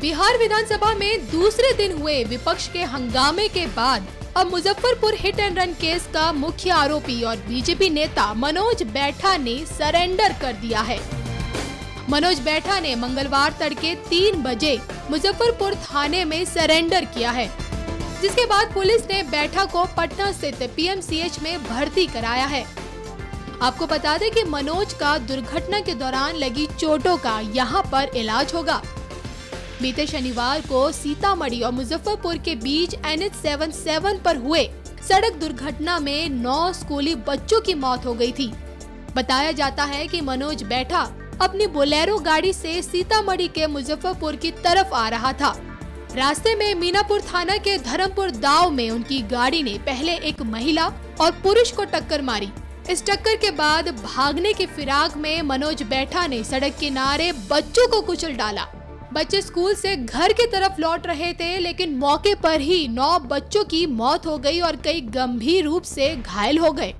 बिहार विधानसभा में दूसरे दिन हुए विपक्ष के हंगामे के बाद अब Muzaffarpur hit and run case का मुख्य आरोपी और बीजेपी नेता मनोज बैठा ने सरेंडर कर दिया है। मनोज बैठा ने मंगलवार तड़के तीन बजे मुजफ्फरपुर थाने में सरेंडर किया है, जिसके बाद पुलिस ने बैठा को पटना स्थित पीएमसीएच में भर्ती कराया है। आपको बता दें कि मनोज का दुर्घटना के दौरान लगी चोटों का यहाँ पर इलाज होगा। बीते शनिवार को सीतामढ़ी और मुजफ्फरपुर के बीच एन एच सेवन सेवन पर हुए सड़क दुर्घटना में नौ स्कूली बच्चों की मौत हो गई थी। बताया जाता है कि मनोज बैठा अपनी बोलेरो गाड़ी से सीतामढ़ी के मुजफ्फरपुर की तरफ़ आ रहा था। रास्ते में मीनापुर थाना के धर्मपुर दाव में उनकी गाड़ी ने पहले एक महिला और पुरुष को टक्कर मारी। इस टक्कर के बाद भागने की फिराक में मनोज बैठा ने सड़क किनारे बच्चों को कुचल डाला। बच्चे स्कूल से घर की तरफ़ लौट रहे थे, लेकिन मौके पर ही नौ बच्चों की मौत हो गई और कई गंभीर रूप से घायल हो गए।